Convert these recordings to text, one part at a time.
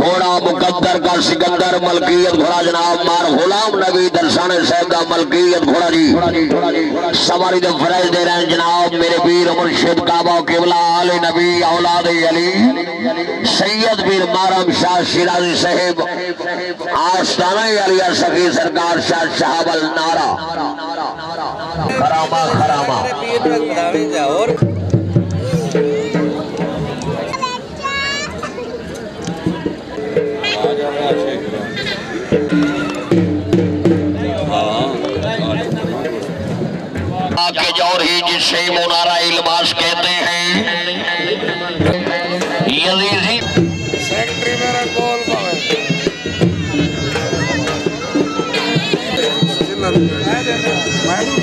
گھوڑا مقدر کا سکندر ملکیت گھوڑا جناب مار غلام نبی درسان صاحب کا ملکیت گھوڑا جی۔ سواری دے فرائض دے رہے ہیں جناب میرے پیر مرشد کعبہ قبلہ آل نبی اولاد علی۔ سید پیر مارم شاہ شیرازی صاحب، آستانہ علیہ سخی سرکار شاہ شہاب النارا۔ خرامہ خرامہ۔ اور ہی جسے منارہ علماس کہتے ہیں یزیزی سیکٹری میرا کول پاوے میں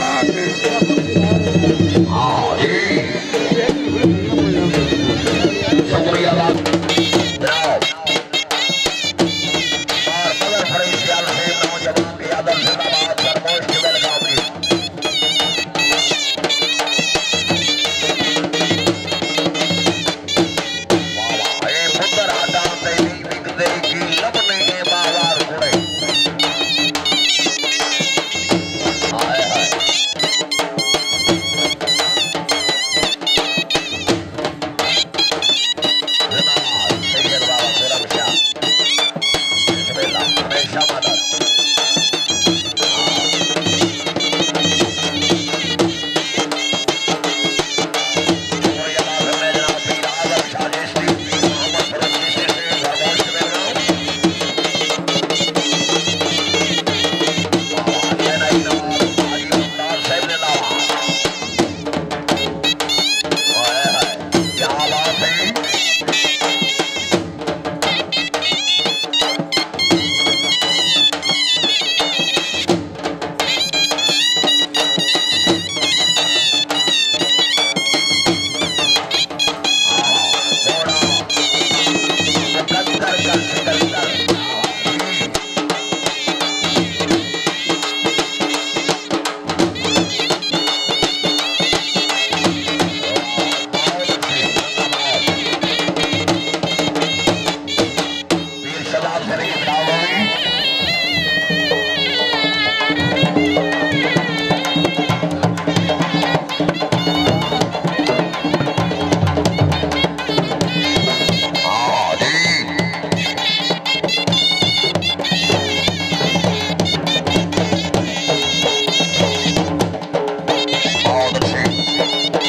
اچھے اور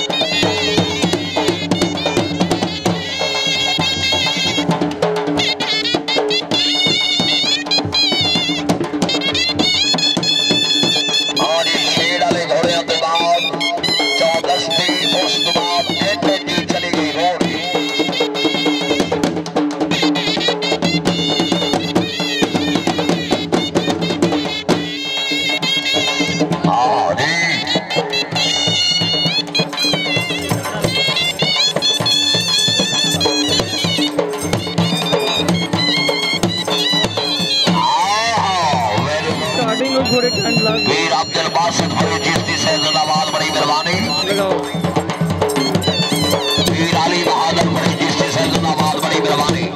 ویر عبد الباسط فرید چشتی سے زندہ باد بڑی مہربانی۔ ویر علی بہادر فرید چشتی سے زندہ باد بڑی مہربانی۔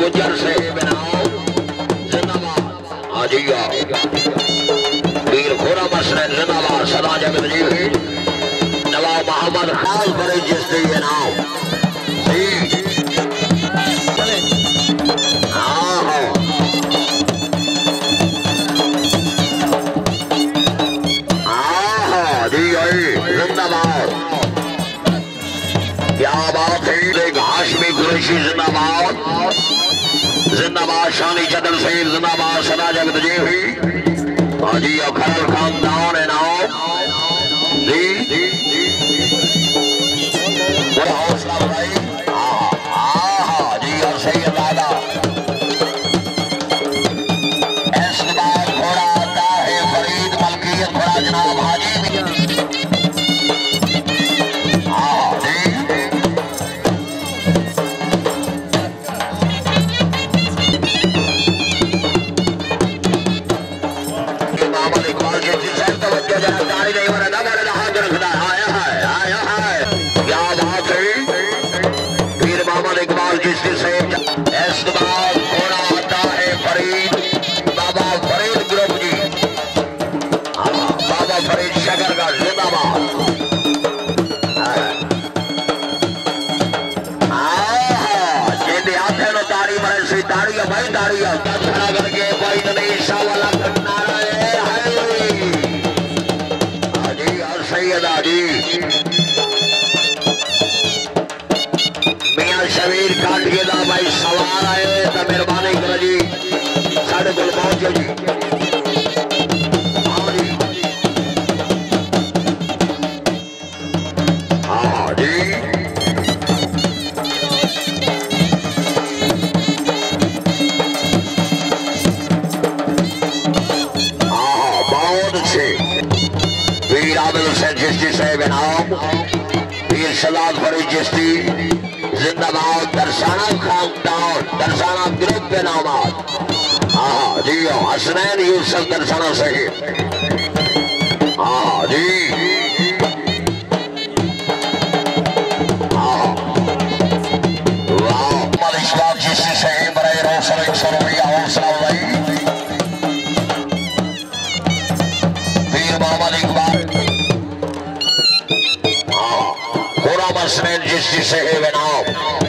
گجر سے بناؤ، زندہ باد آجی جی آؤ پیر خورا مسرین زندہ باد صدا جگت جی نواب محمد خاص بڑے جس دی بناؤ کیا بات ہے ایک ہاشمی قریشی زندہ باد زندہ باد شانی چدر سید زندہ باد سدا جگت فرید، بابا فرید گروپ جی بابا فرید شکر کا زندہ باد۔ جی ہاتھ نو تاری بڑے سی تاری بھائی تاری ہے کھڑا کر کے بھائی نہیں شاہ والا کرنا رہے ہیں حاجی اور سید حاجی میاں جی ہاں جی آہا بہت اچھے پیر عابد حسین چشتی صاحب انعام پیر سلاد فرید چشتی خاندان درسانہ گروپ کے نامات آہا جی حسنین یوسف درسانہ صاحب آہا جی۔ واہ برائے ایک سو روپیہ حوصلہ بھائی پیر محمد اقبال۔ جس کی سے ہے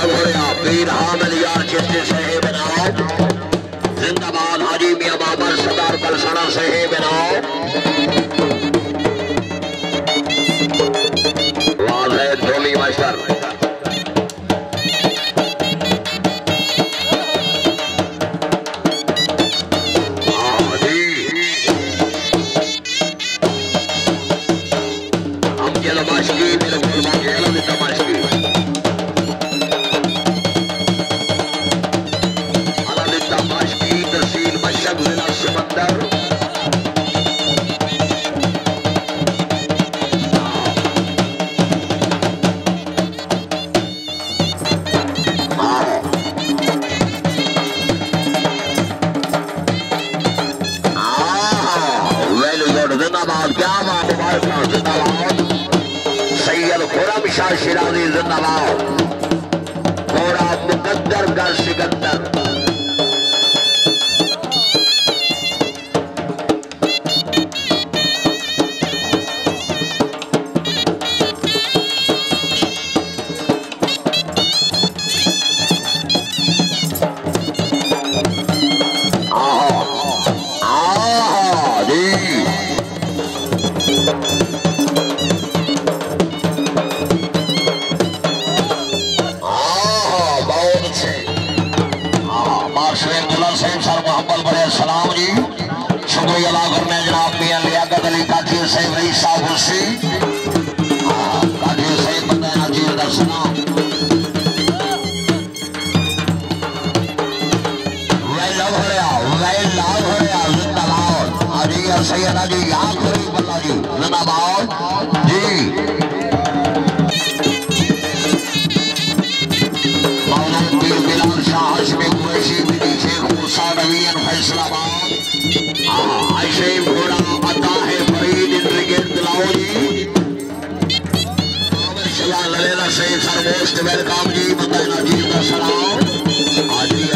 پیر حامل یار چشتی کی سے زندہ باد حاجی میاں بابا سردار پلسانہ سے الشيل العظيم ذي طلعه ثورة مقدر قال سكندر شکریہ ادا کرنے جناب میاں لیاقت علی کاٹھی حسین رئی صاحب حسین آہا حسین بتایا جی نجیر سنا سلام ویلو ہریا ویلو ہریا زندہ باد۔ حاجی اور سیدہ جی آخری بلہ جی زندہ باد۔ جبل قام کی بتائی نبی کا سلام آدھی